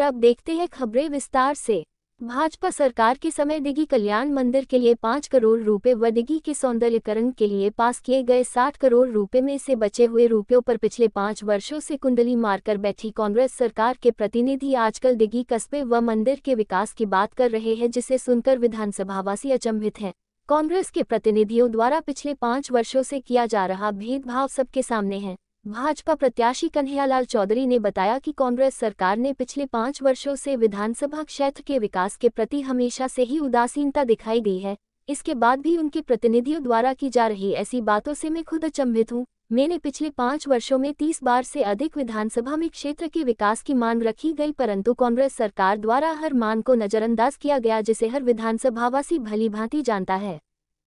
अब देखते हैं खबरें विस्तार से। भाजपा सरकार के समय दिघी कल्याण मंदिर के लिए पाँच करोड़ रुपए व दिघी के सौंदर्यकरण के लिए पास किए गए साठ करोड़ रुपए में से बचे हुए रुपयों पर पिछले पाँच वर्षों से कुंडली मारकर बैठी कांग्रेस सरकार के प्रतिनिधि आजकल दिघी कस्बे व मंदिर के विकास की बात कर रहे हैं जिसे सुनकर विधानसभावासी अचंभित हैं। कांग्रेस के प्रतिनिधियों द्वारा पिछले पाँच वर्षों से किया जा रहा भेदभाव सबके सामने है। भाजपा प्रत्याशी कन्हैयालाल चौधरी ने बताया कि कांग्रेस सरकार ने पिछले पाँच वर्षों से विधानसभा क्षेत्र के विकास के प्रति हमेशा से ही उदासीनता दिखाई दी है। इसके बाद भी उनके प्रतिनिधियों द्वारा की जा रही ऐसी बातों से मैं खुद अचंभित हूँ। मैंने पिछले पाँच वर्षों में तीस बार से अधिक विधानसभा में क्षेत्र के विकास की मांग रखी गई, परंतु कांग्रेस सरकार द्वारा हर मांग को नजरअंदाज किया गया, जिसे हर विधानसभावासी भली भांति जानता है।